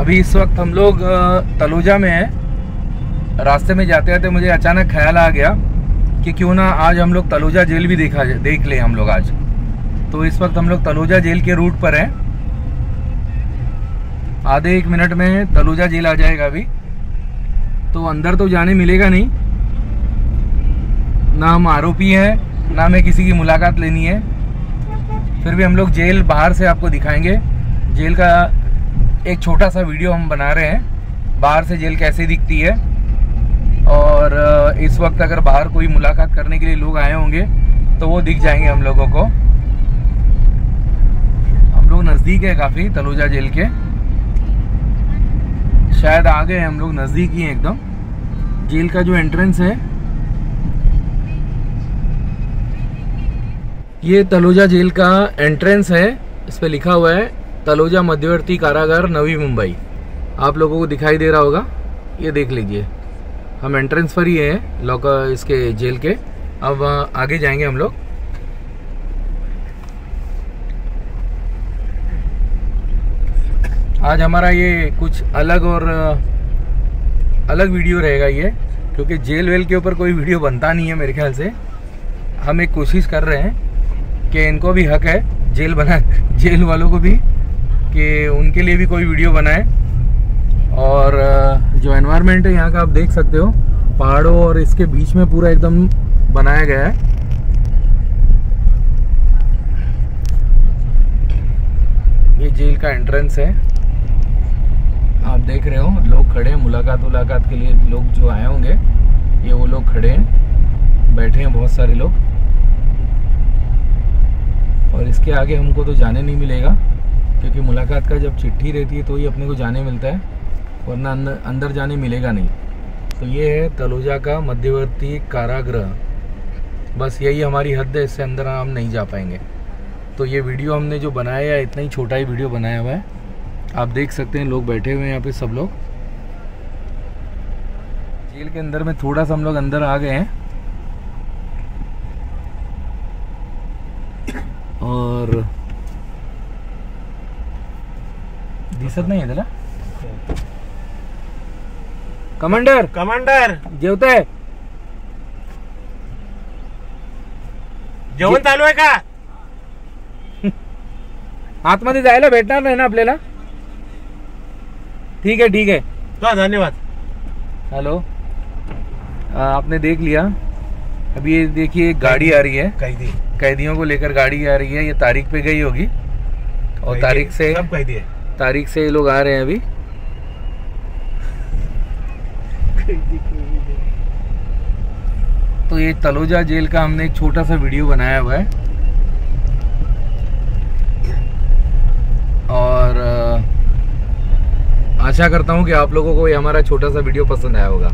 अभी इस वक्त हम लोग तलुजा में हैं। रास्ते में जाते जाते मुझे अचानक ख्याल आ गया कि क्यों ना आज हम लोग तलुजा जेल भी देखा देख ले हम लोग आज। तो इस वक्त हम लोग तलुजा जेल के रूट पर हैं। आधे एक मिनट में तलुजा जेल आ जाएगा अभी। तो अंदर तो जाने मिलेगा नहीं। ना हम आरोपी हैं, ना हमें किसी की मुलाकात लेनी है। फिर भी हम लोग जेल बाहर से आपको दिखाएँगे। जेल का एक छोटा सा वीडियो हम बना रहे हैं। बाहर से जेल कैसे दिखती है? और इस वक्त अगर बाहर कोई मुलाकात करने के लिए लोग आए होंगे तो वो दिख जाएँगे हम लोगों को। हम लोग नज़दीक है काफ़ी, तलुजा जेल के। शायद आ गए हम लोग नज़दीक ही हैं एकदम। जेल का जो एंट्रेंस है, ये तलोजा जेल का एंट्रेंस है। इस पर लिखा हुआ है तलोजा मध्यवर्ती कारागार, नवी मुंबई। आप लोगों को दिखाई दे रहा होगा। ये देख लीजिए। हम एंट्रेंस पर ही हैं लॉकर इसके जेल के। अब आगे जाएँगे हम लोग। आज हमारा ये कुछ अलग और अलग वीडियो रहेगा ये, क्योंकि जेल वेल के ऊपर कोई वीडियो बनता नहीं है मेरे ख्याल से। हम एक कोशिश कर रहे हैं कि इनको भी हक है जेल बना जेल वालों को भी। कि उनके लिए भी कोई वीडियो बनाए। और जो एनवायरनमेंट है, यहाँ का आप देख सकते हो। पहाड़ों और इसके बीच में पूरा एकदम बनाया गया है। ये जेल का एंट्रेंस है। आप देख रहे हो, लोग खड़े हैं मुलाकात मुलाकात के लिए। लोग जो आए होंगे, ये वो लोग खड़े हैं। बैठे हैं बहुत सारे लोग। और इसके आगे हमको तो जाने नहीं मिलेगा। क्योंकि मुलाकात का जब चिट्ठी रहती है तो ही अपने को जाने मिलता है, वरना अंदर अंदर जाने मिलेगा नहीं। तो ये है तलोजा का मध्यवर्ती कारागृह। बस यही हमारी हद है, इससे अंदर हम नहीं जा पाएँगे। तो ये वीडियो हमने जो बनाया है, इतना ही छोटा ही वीडियो बनाया हुआ है। आप देख सकते हैं, लोग बैठे हुए हैं यहाँ पे सब लोग। जेल के अंदर में थोड़ा सा हम लोग अंदर आ गए हैं। और दिसत नाही त्याला. कमांडर कमांडर जेवताय? जेवण चालू आहे का? आतमध्ये जायला भेटणार नाही ना आपल्याला? ठीक है ठीक है तो धन्यवाद हेलो आपने देख लिया। अभी ये देखिए एक गाड़ी आ रही है। कैदी। कैदियों को लेकर गाड़ी आ रही है। ये तारीख पे गई होगी। और तारीख से सब कैदी है। तारीख से ये लोग आ रहे हैं अभी। तो ये तलोजा जेल का हमने एक छोटा सा वीडियो बनाया हुआ है। और आशा करता हूँ कि आप लोगों को ये हमारा छोटा सा वीडियो पसंद आया होगा।